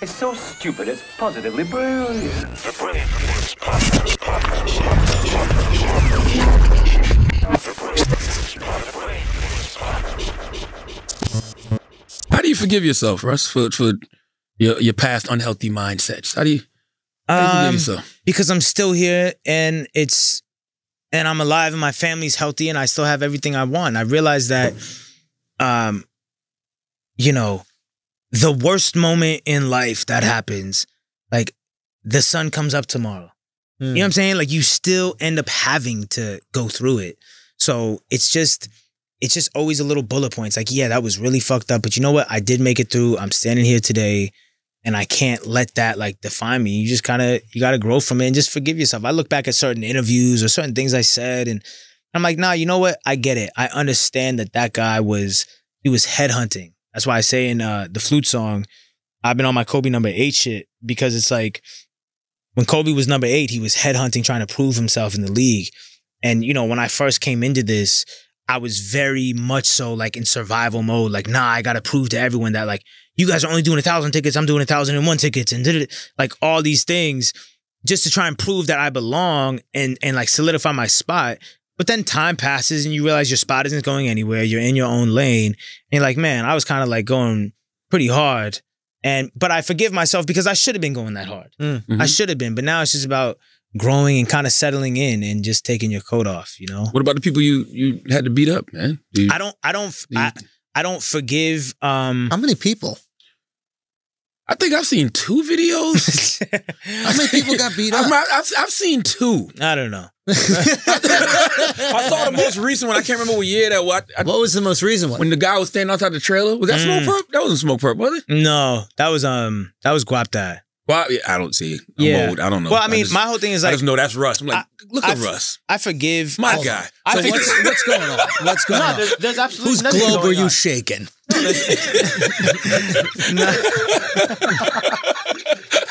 It's so stupid, it's positively brilliant. The Brilliant Reports podcast. How do you forgive yourself, Russ, for for your your past unhealthy mindsets? How do you, how do you forgive Um, yourself? because I'm still here and it's and I'm alive and my family's healthy and I still have everything I want. I realize that um you know the worst moment in life that happens like the sun comes up tomorrow. You know what I'm hmm. saying? Like you still end up having to go through it. So it's just it's just always a little bullet points. Like, yeah, that was really fucked up. But you know what? I did make it through. I'm standing here today and I can't let that like define me. You just kind of you got to grow from it and just forgive yourself. I look back at certain interviews or certain things I said and I'm like, nah, you know what? I get it. I understand that that guy was he was headhunting. That's why I say in uh, the flute song, I've been on my Kobe number eight shit because it's like when Kobe was number eight, he was headhunting, trying to prove himself in the league. And you know, when I first came into this, I was very much so like in survival mode. Like, nah, I gotta prove to everyone that like you guys are only doing a thousand tickets, I'm doing a thousand and one tickets, and did it like all these things just to try and prove that I belong and and like solidify my spot. But then time passes and you realize your spot isn't going anywhere. You're in your own lane. And you're like, man, I was kind of like going pretty hard. And but I forgive myself because I should have been going that hard. Mm. Mhm. I should have been. But now it's just about growing and kind of settling in and just taking your coat off, you know? What about the people you you had to beat up, man? Do you- I don't I don't do you- I, I don't forgive um How many people? I think I've seen two videos. How many people got beat I've, up? I've, I've seen two. I don't know. I saw the most recent one. I can't remember what year that was. I, What was the most recent one? when the guy was standing outside the trailer. Was that Mm. Smoke Purp? That wasn't Smoke Purp, was it? No, that was um that was Guap Dad. Well, I, I don't see. I'm Yeah. old. I don't know. Well, I mean, just, my whole thing is I like just know that's Russ. I'm like, I- look at f- Russ. I forgive My guy. on. I so think- what's, what's going on? What's going No, on? there's, there's absolutely Whose nothing globe are going you shaking?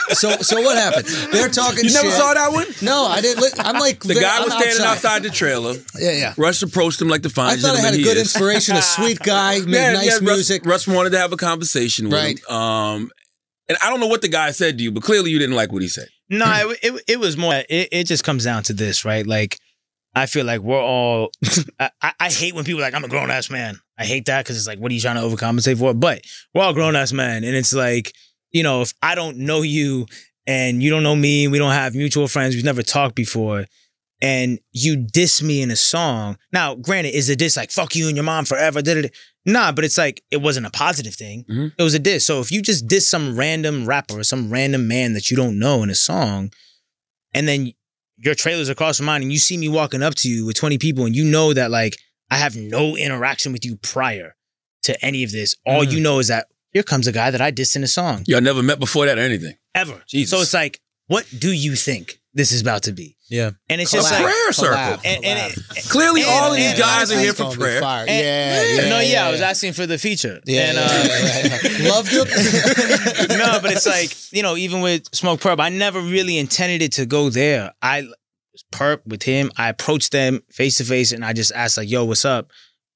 So so what happened? They're talking You never shit. saw that one? No, I didn't. Look, I'm like The very- guy I'm was standing outside. the trailer. Yeah, yeah. Russ approached him like the fine I thought I had a good is. inspiration. A sweet guy, made Yeah, nice yeah, Russ- music. Russ, wanted to have a conversation with Right. him. Um, and I don't know what the guy said to you, but clearly you didn't like what he said. No, it, it it was more. It, it just comes down to this, right? Like, I feel like we're all. I, I- hate when people are like I'm a grown ass man. I hate that because it's like, what are you trying to overcompensate for? But we're all grown ass men, and it's like, you know, if I don't know you and you don't know me, and we don't have mutual friends, we've never talked before, and you diss me in a song. Now, granted, is a diss like "fuck you and your mom forever"? Did it? Nah, but it's like it wasn't a positive thing. Mhm. It was a diss. So if you just diss some random rapper or some random man that you don't know in a song, and then your trailer's across from mine, and you see me walking up to you with 20 people, and you know that like I have no interaction with you prior to any of this. All Mm. you know is that here comes a guy that I dissed in a song. Y'all never met before that or anything. Ever. Jesus. So it's like, what do you think this is about to be? Yeah. And it's A just like prayer circle. Collab. and, and it, Clearly, And- all of these guys are here for prayer. fire. and- yeah, yeah, no, yeah, I yeah. was asking for the feature. Yeah, and, yeah, uh, yeah, yeah. loved it. no, but it's like, you know, even with Smoke Purp, I never really intended it to go there. I was perp with him. I approached them face to face and I just asked, like, yo, what's up?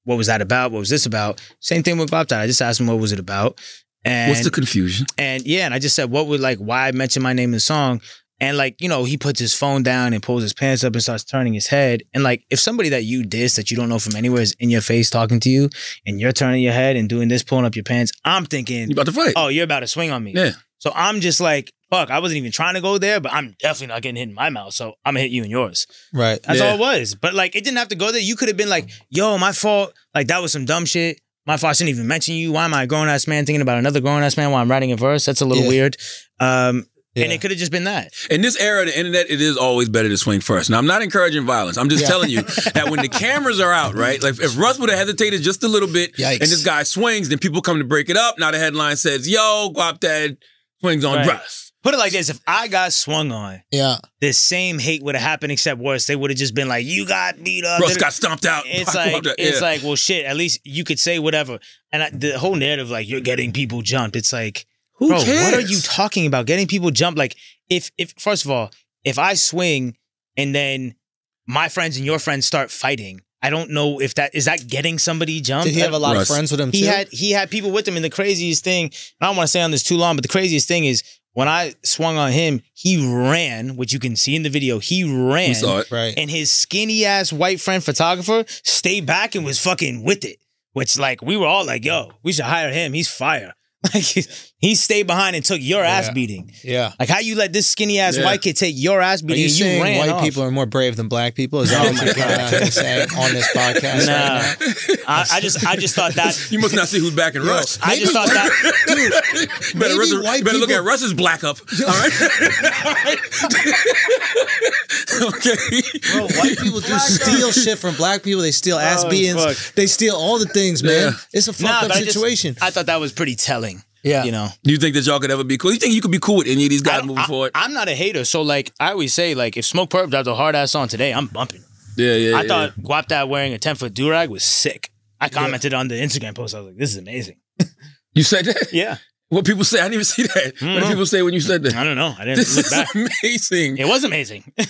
What was that about? What was this about? Same thing with Guap Dad. I just asked him what was it about. And What's the confusion? and yeah, and I just said, what would like why I mentioned my name in the song? And like, you know, he puts his phone down and pulls his pants up and starts turning his head. And like, if somebody that you diss that you don't know from anywhere is in your face talking to you and you're turning your head and doing this, pulling up your pants, I'm thinking, You about to fight? oh, you're about to swing on me. yeah. So I'm just like, fuck, I wasn't even trying to go there, but I'm definitely not getting hit in my mouth. So I'm gonna hit you in yours. right. That's Yeah. all it was. But like, it didn't have to go there. You could have been like, yo, my fault. Like, that was some dumb shit. My fault. I shouldn't even mention you. Why am I a grown ass man thinking about another grown ass man while I'm writing a verse? That's a little Yeah. weird. Um, Yeah. And it could have just been that. In this era of the internet, it is always better to swing first. Now, I'm not encouraging violence. I'm just Yeah. telling you that when the cameras are out, right? Like if Russ would have hesitated just a little bit Yikes. and this guy swings, then people come to break it up. Now the headline says, yo, Guap Dad swings on Right. Russ. Put it like this: If I got swung on, Yeah. the same hate would have happened, except worse. They would have just been like, "You got beat up." Russ got stomped out. It's like Guap it's Yeah. like well, shit. At least you could say whatever. And I, the whole narrative, like you're getting people jumped. It's like, Who bro, cares? what are you talking about? Getting people jump Like if if first of all, if I swing and then my friends and your friends start fighting, I don't know if that is that getting somebody jumped. Did he have a lot Russ. of friends with him he too? had he had people with him and the craziest thing i don't want to stay on this too long but the craziest thing is when i swung on him he ran which you can see in the video he ran We saw it. right. and his skinny ass white friend photographer stayed back and was fucking with it which like we were all like yo we should hire him he's fire like he, he stayed behind and took your ass beating. yeah. like how you let this skinny ass Yeah. white kid take your ass Are beating you and you saying ran white off. people are more brave than black people? Is that what oh you're coming out here saying on this podcast Nah. right now? I, I just I just thought that You must not see who's backing Russ. I just thought that You better, maybe Russ- white you better look people- at Russ's black up. All right. okay. Bro, white people do steal shit from black people. They steal oh, ass Oh, beatings. fuck. They steal all the things, man. Yeah. It's a fucked Nah, up but I just- situation. I thought that was pretty telling. Yeah. You know. Do you think that y'all could ever be cool? You think you could be cool with any of these I guys don't- moving I, forward? I'm not a hater, so like I always say, like if Smoke Purp dropped a hard ass song today, I'm bumping. yeah, yeah. I yeah. thought Guap Dad wearing a 10 foot durag was sick. I commented on the Instagram post. I was like, "This is amazing." you said that. Yeah, What people say? I didn't even see that. What did mm-hmm. people say when you said that? I don't know. I didn't This look is back. amazing. It was amazing.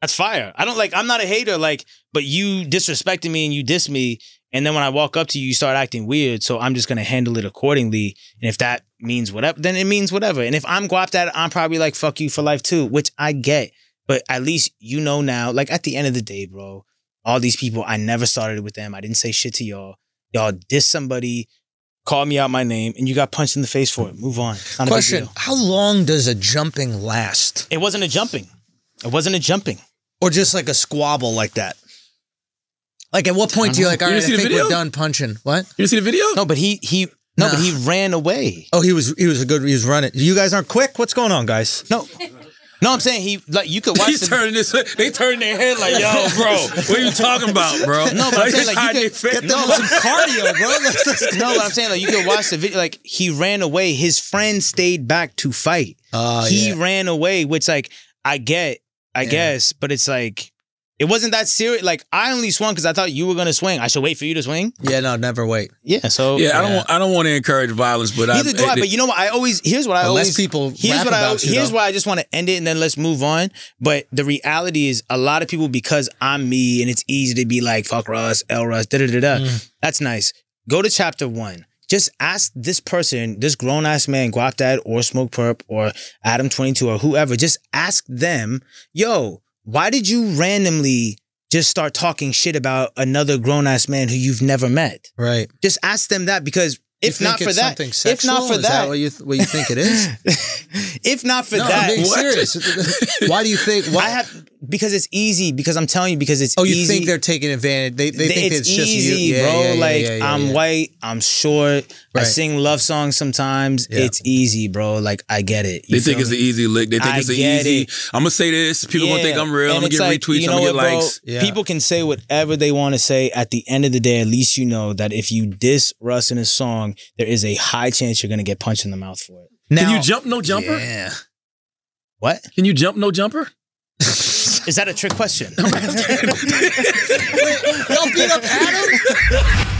That's fire. I don't like. I'm not a hater. Like, but you disrespected me and you diss me, and then when I walk up to you, you start acting weird. So I'm just gonna handle it accordingly. And if that means whatever, then it means whatever. And if I'm Guap Dad, I'm probably like fuck you for life too, which I get. But at least you know now. Like at the end of the day, bro, all these people, I never started with them. I didn't say shit to y'all. Y'all diss somebody, called me out my name, and you got punched in the face for it. Move on. It's not a big Question. How long does a jumping last, It wasn't a jumping. It wasn't a jumping. Or just like a squabble like that? Like, at what point do you uh-huh. like? All You I see the think video? we're done punching. What? You didn't see the video? No, but he he no, Nah. but he ran away. Oh, he was he was a good. He was running. You guys aren't quick. What's going on, guys? No. No, I'm saying he like you could watch He's the turning this. They turning their head like, "Yo, bro, what are you talking about, bro?" No, but I'm saying, like, you could- Get them on some cardio, bro. Let's- let's- No, but I'm saying like you could watch the video like he ran away. His friend stayed back to fight. Oh, he yeah. ran away, which like I get, I Yeah. guess, but it's like it wasn't that serious. Like I only swung because I thought you were gonna swing. I should wait for you to swing. Yeah, no, never wait. Yeah, so Yeah, I don't. Want, I don't want to encourage violence, but I, do I. But you know what? I always here's what I Unless always people here's rap what I about you, here's though. why I just want to end it and then let's move on. But the reality is, a lot of people because I'm me and it's easy to be like fuck Russ, L Russ, da da da da. Mm. That's nice. Go to chapter one. Just ask this person, this grown ass man, Guap Dad or Smoke Purp or Adam Twenty Two or whoever. Just ask them, yo, why did you randomly just start talking shit about another grown ass man who you've never met? Right. Just ask them that because You if not for it's that, something if not for is that, what you what you think it is? if not for no, that, I'm being What? serious. why do you think? Why, I have because it's easy. Because I'm telling you, because it's oh, you easy. think they're taking advantage? They, they think it's, it's, just easy, you, yeah, bro. yeah, yeah, like yeah, yeah, I'm yeah. white, I'm short, I sing love songs sometimes. Yeah. It's easy, bro. Like I get it. You They think feel it's an easy lick. They think I it's the get easy. it. I'm gonna say this. People gonna think I'm real. And I'm gonna get like, retweets. you I'm gonna get likes. People can say whatever they want to say. At the end of the day, at least you know that if you diss Russ in a song, there is a high chance you're gonna get punched in the mouth for it. Now, Can you jump no jumper? Yeah. What Can you jump no jumper? is that a trick question? Y'all beat up Adam?